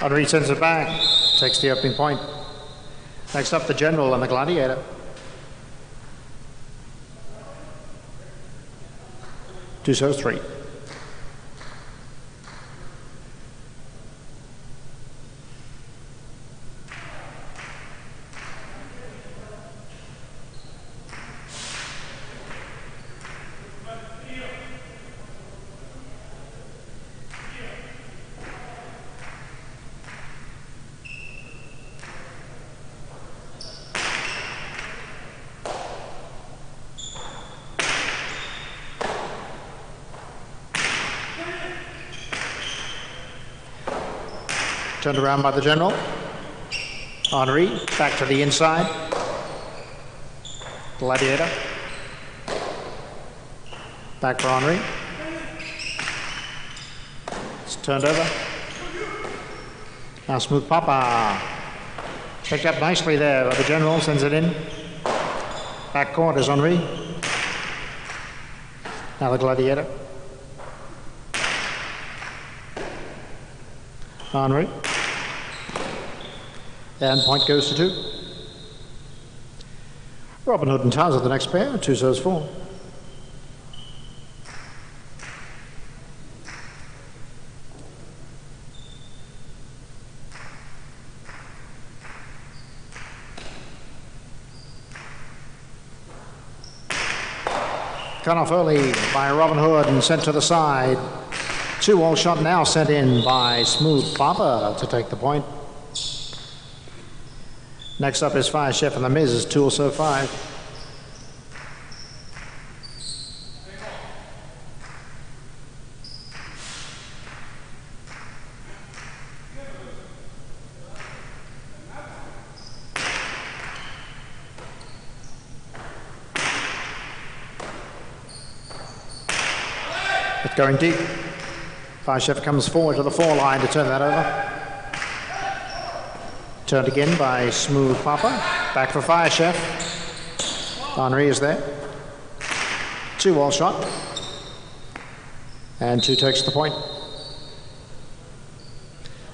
Henri sends it back, takes the opening point. Next up, the General and the Gladiator. Two serves, three. Turned around by the general. Henri, back to the inside. Gladiator. Back for Henri. It's turned over. Now Smooth Papa. Picked up nicely there by the general, sends it in. Back court is Henri. Now the Gladiator. Henri. And point goes to two. Robin Hood and Taz are the next pair, two serves four. Cut off early by Robin Hood and sent to the side. Two all shot now sent in by Smooth Papa to take the point. Next up is Fire Chef and the Miz is two also five. It's going deep. Fire Chef comes forward to the four line to turn that over. Turned again by Smooth Papa. Back for Fire Chef. Henri is there. Two wall shot. And two takes the point.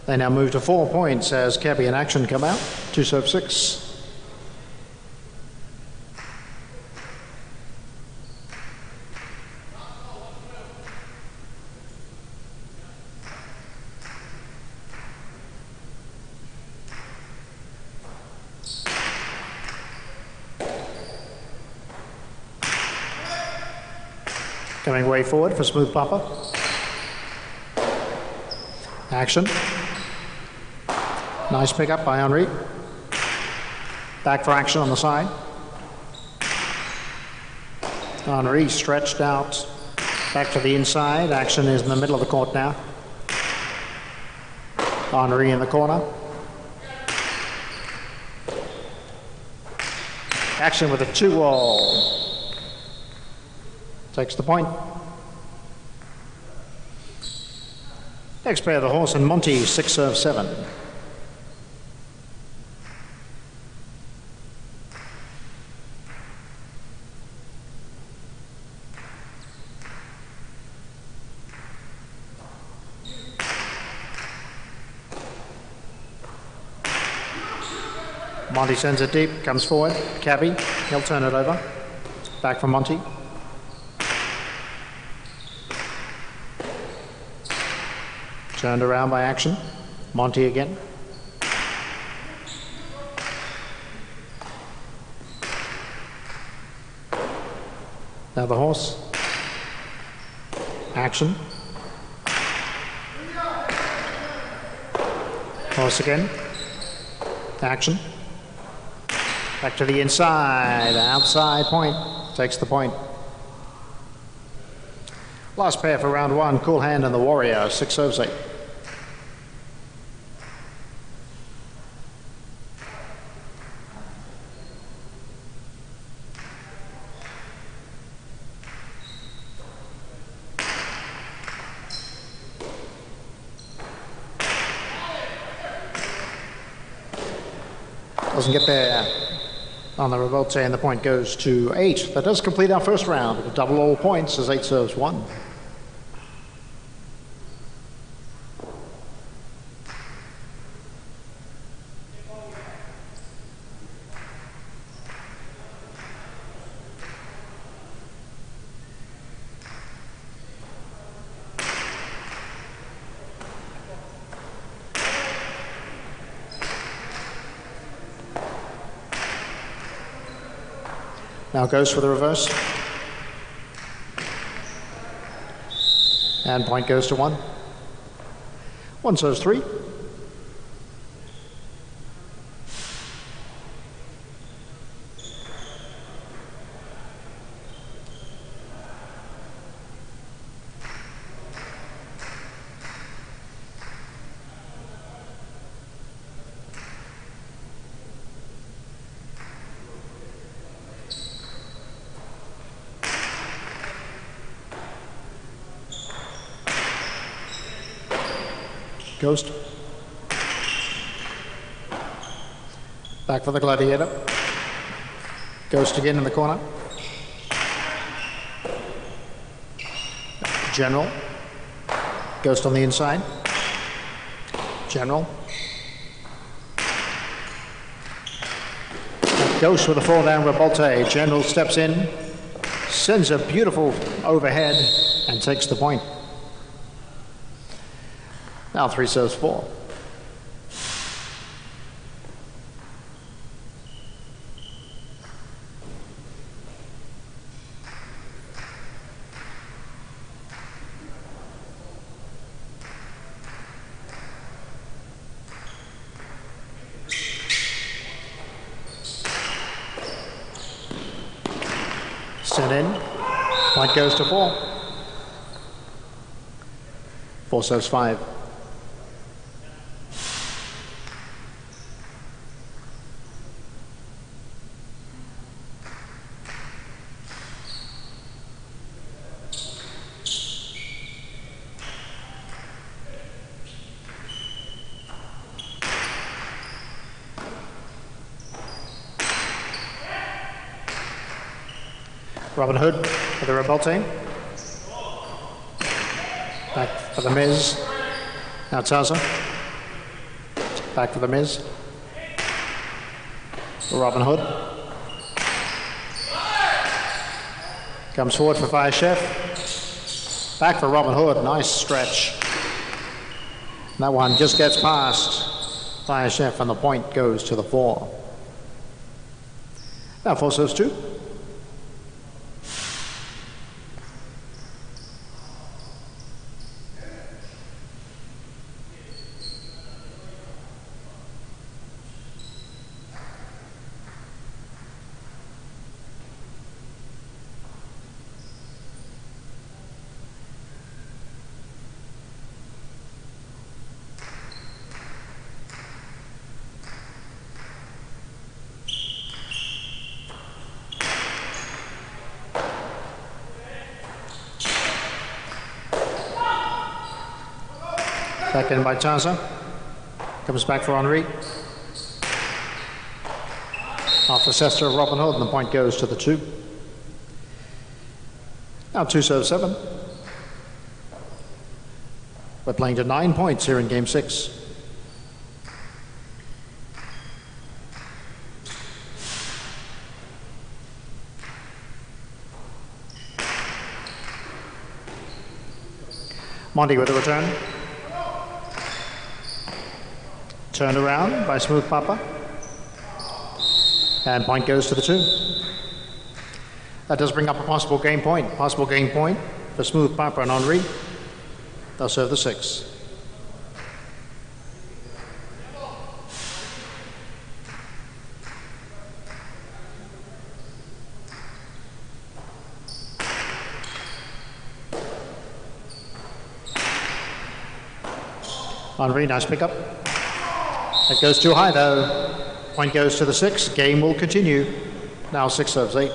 They now move to four points as Cabby and Action come out. Two serve six. Coming way forward for Smooth Papa. Action. Nice pickup by Henri. Back for action on the side. Henri stretched out back to the inside. Action is in the middle of the court now. Henri in the corner. Action with a two wall. Takes the point. Next pair, the horse and Monty, six serve seven. Monty sends it deep, comes forward. Cabby, he'll turn it over. Back from Monty. Turned around by action. Monty again. Now the horse. Action. Horse again. Action. Back to the inside. Outside point. Takes the point. Last pair for round one. Cool Hand and the Warrior. Six serves eight. Doesn't get there on the rebote, and the point goes to eight. That does complete our first round. Double all points as eight serves one. Now goes for the reverse. And point goes to one. One serves three. Ghost. Back for the Gladiator. Ghost again in the corner. General. Ghost on the inside. General. Ghost with a fall down rebote. General steps in, sends a beautiful overhead, and takes the point. Now three says four. Sent in. Point goes to four. Four says five. Robin Hood for the Rebel team. Back for the Miz. Now Taza. Back for the Miz. Robin Hood. Comes forward for Fire Chef. Back for Robin Hood. Nice stretch. That one just gets past Fire Chef and the point goes to the four. Now four serves two. Back in by Taza. Comes back for Henri. Off the cesta of Robin Hood, and the point goes to the two. Now two serve seven. We're playing to nine points here in game six. Monty with the return. Turned around by Smooth Papa. And point goes to the two. That does bring up a possible game point. Possible game point for Smooth Papa and Henri. They'll serve the six. Henri, nice pickup. It goes too high though. Point goes to the six. Game will continue. Now six serves eight.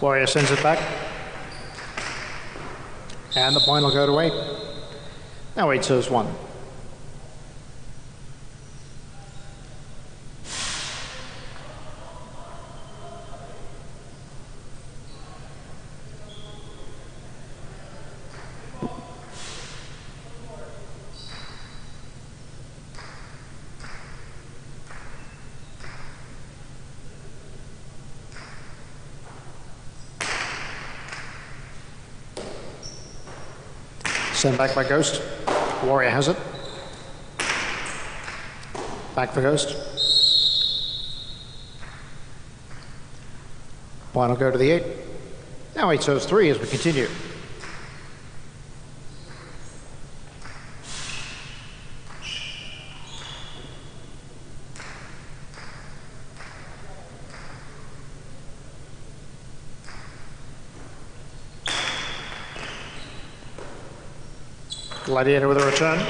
Warrior sends it back. And the point will go to eight. Now eight serves one. Sent back by Ghost. Warrior has it. Back for Ghost. Will go to the eight. Now eight serves three as we continue. Gladiator with a return.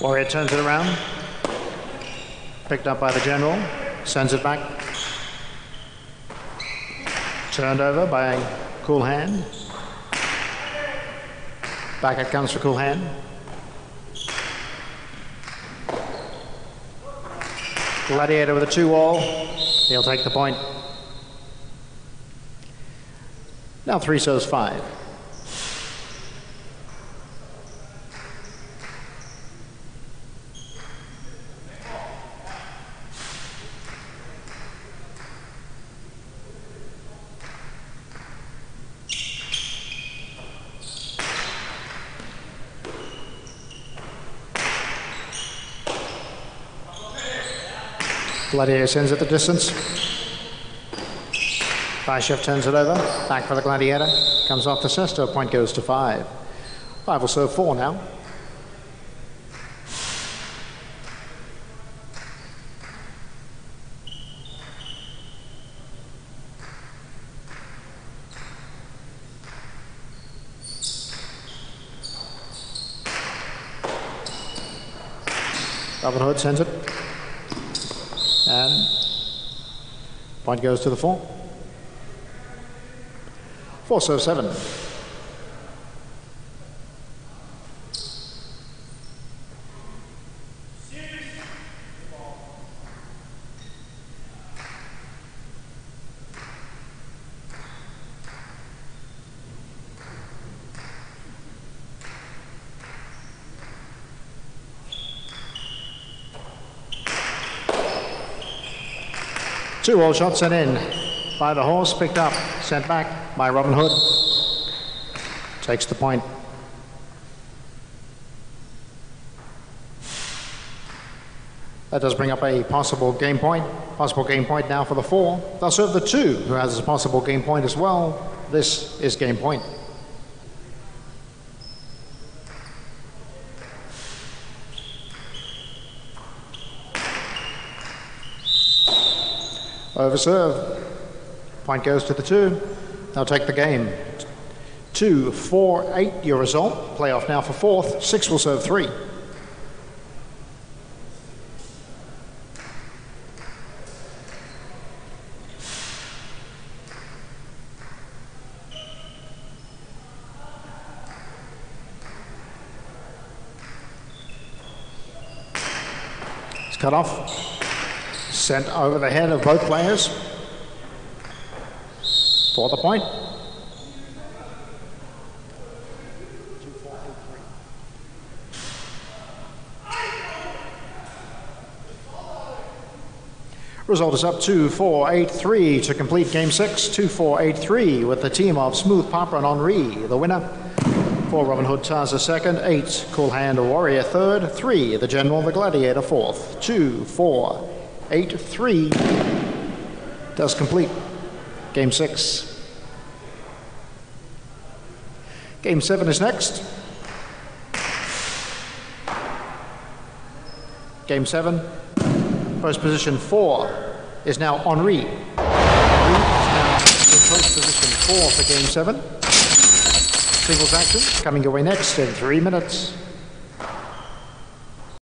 Warrior turns it around. Picked up by the general. Sends it back. Turned over by Cool Hand. Back it comes for Cool Hand. Gladiator with a two wall. He'll take the point. Now three shows five. Gladiator sends it the distance. Chef turns it over. Back for the Gladiator. Comes off the cesta. Point goes to five. Five will serve four now. Robin Hood sends it. And point goes to the four. Four serve seven. Two all shots sent in by the horse, picked up, sent back by Robin Hood. Takes the point. That does bring up a possible game point. Possible game point now for the four. They'll serve the two, who has a possible game point as well. This is game point. Over serve. Point goes to the two. They'll take the game. Two, four, eight, your result. Playoff now for fourth. Six will serve three. It's cut off sent over the head of both players for the point. Result is up 2 4 8 3 to complete game 6. 2 4 8 3 with the team of Smooth Papa and Henri, the winner. For Robin Hood Taza second, 8 Cool Hand Warrior third, 3 the General the Gladiator fourth, 2 4 8 3 does complete game six. Game seven is next. Game seven, post position four is now Henri. Henri is now in post position four for game seven. Singles action coming your way next in three minutes.